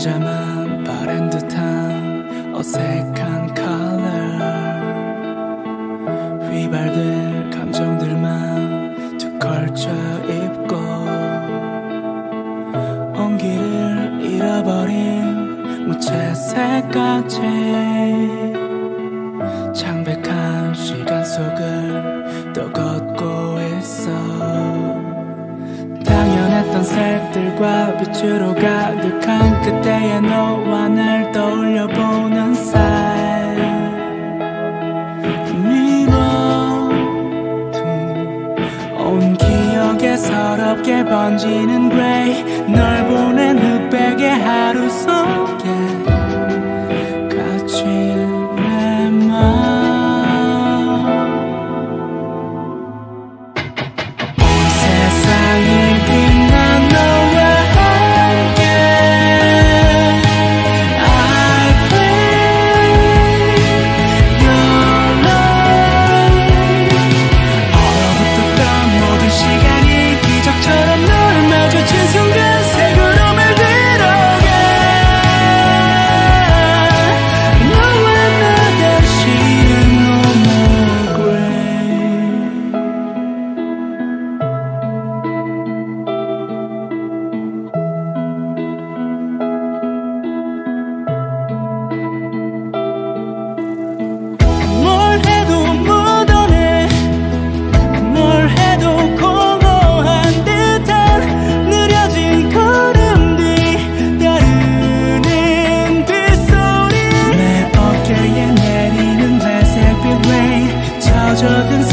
혼자만 바랜 듯한 어색한 컬러 휘발된 감정들만 툭 걸쳐 입고 온기를 잃어버린 무채색까지 창백한 시간 속을 또 걷. 색들과 빛으로 가득한 그때의 너와 날 떠올려보는 사이 미워도 온 기억에 서럽게 번지는 g r e y 널 보낸 흑백의 하루 속 这片